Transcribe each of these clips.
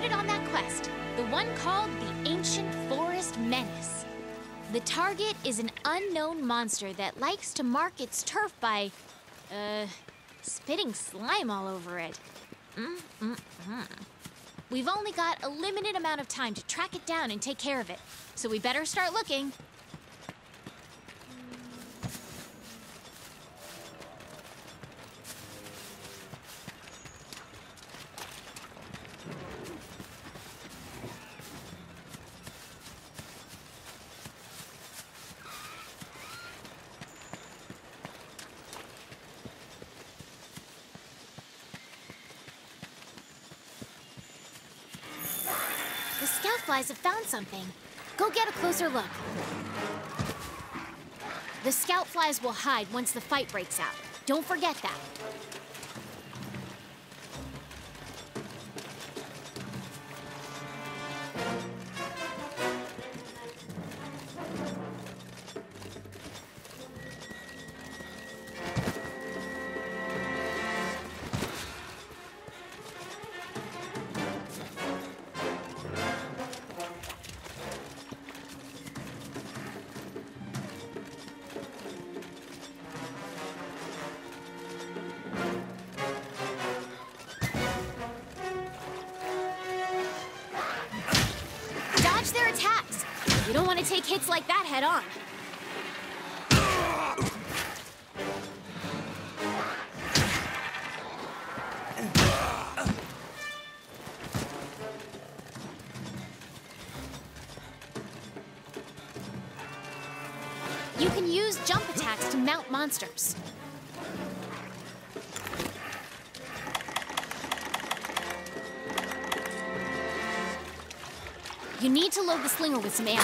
started on that quest, the one called the Ancient Forest Menace. The target is an unknown monster that likes to mark its turf by, uh, spitting slime all over it. Mm-mm-mm. We've only got a limited amount of time to track it down and take care of it, so we better start looking. The flies have found something. Go get a closer look. The scout flies will hide once the fight breaks out. Don't forget that. To take hits like that head on. You can use jump attacks to mount monsters. You need to load the slinger with some ammo.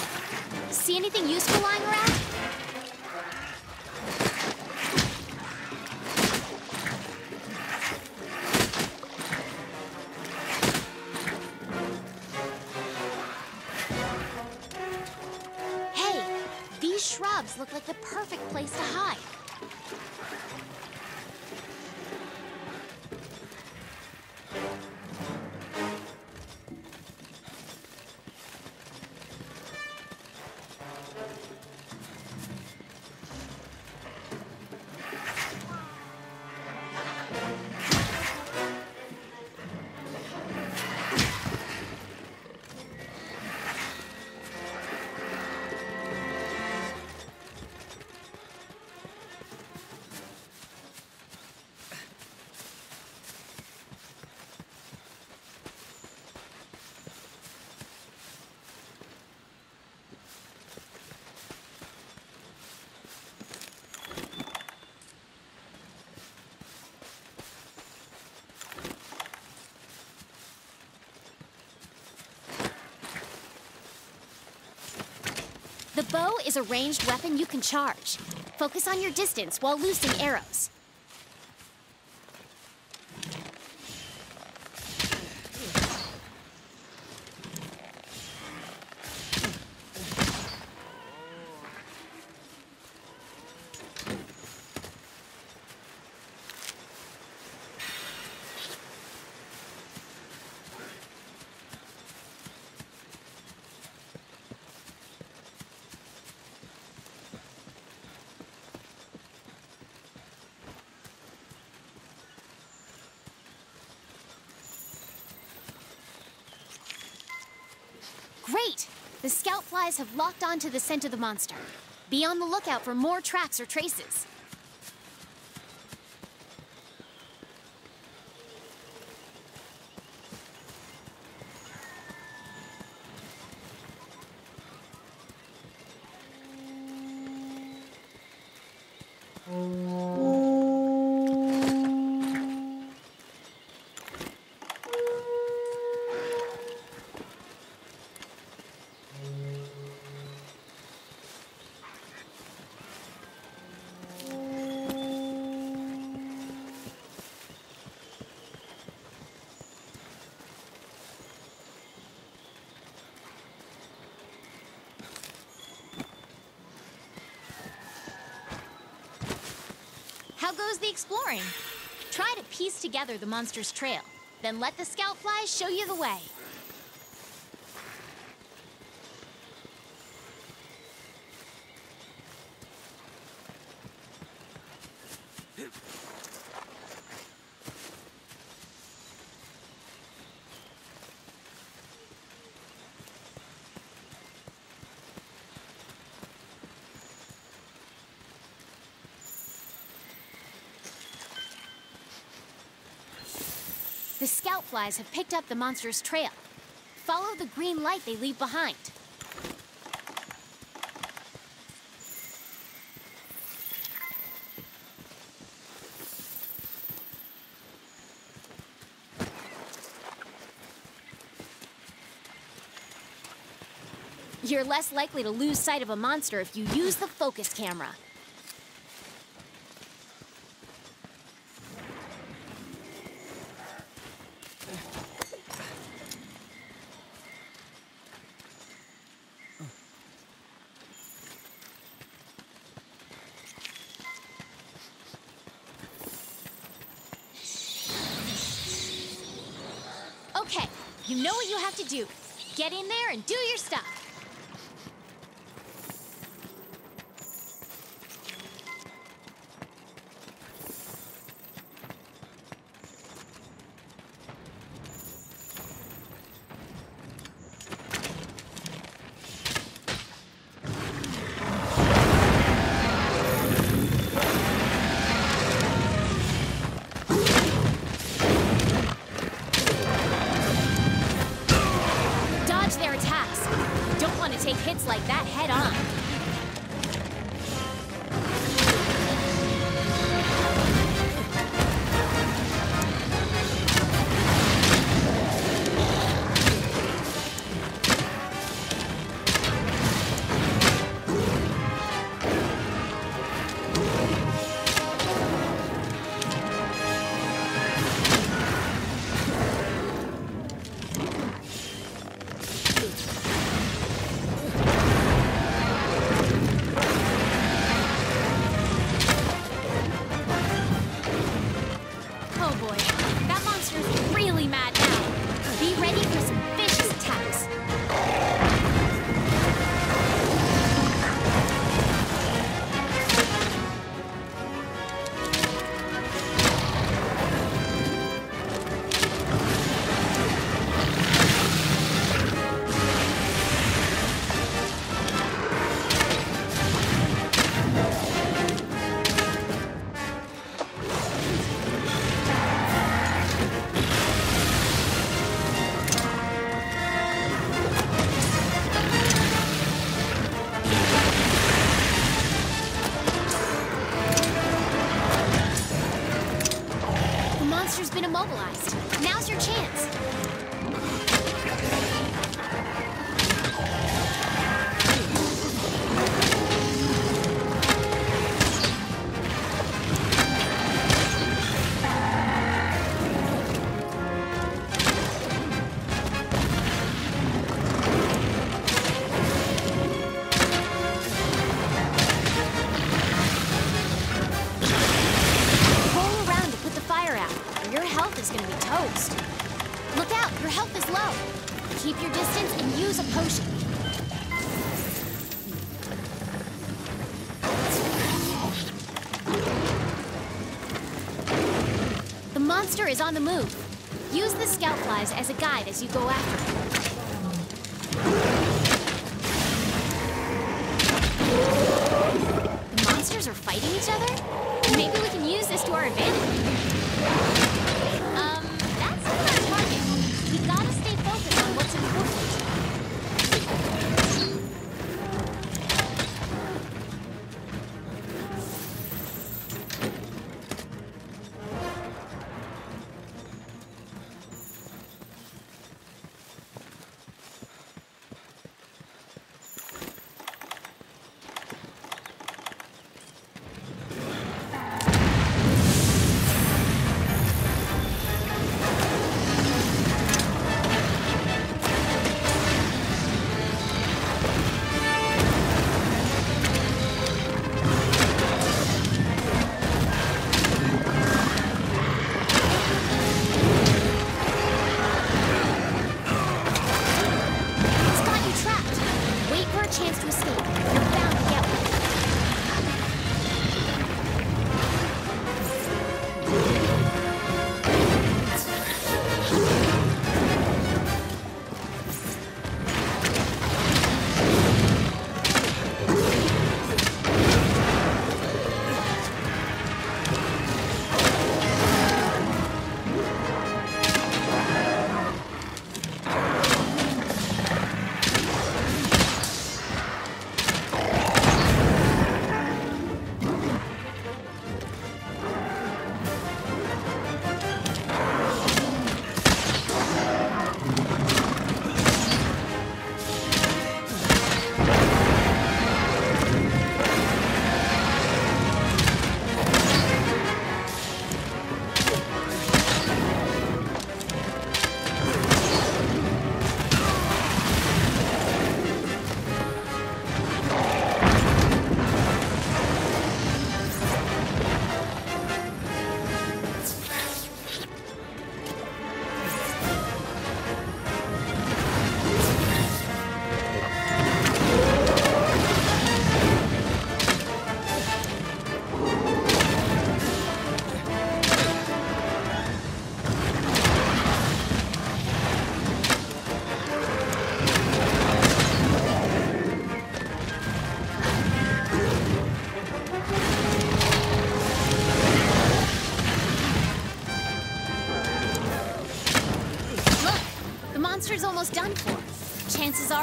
See anything useful lying around? Hey, these shrubs look like the perfect place to hide. Bow is a ranged weapon you can charge. Focus on your distance while loosing arrows. Great! The scout flies have locked onto the scent of the monster. Be on the lookout for more tracks or traces. How goes the exploring? Try to piece together the monster's trail, then let the scout flies show you the way. The scout flies have picked up the monster's trail. Follow the green light they leave behind. You're less likely to lose sight of a monster if you use the focus camera. You know what you have to do. Get in there and do your stuff. Look out, your health is low. Keep your distance and use a potion. The monster is on the move. Use the scout flies as a guide as you go after it. The monsters are fighting each other? Maybe we can use this to our advantage.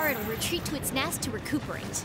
Are it'll retreat to its nest to recuperate.